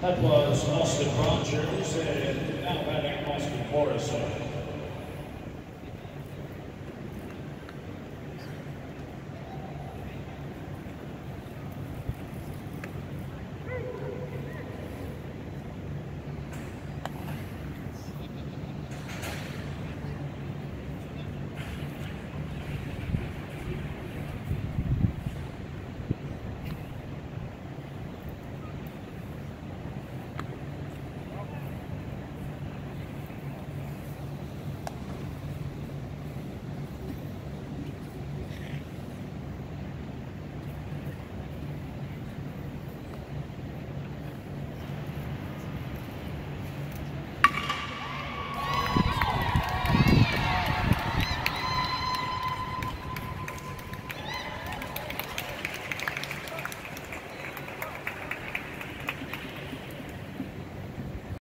That was Austin Rogers and now batting Austin Morrison.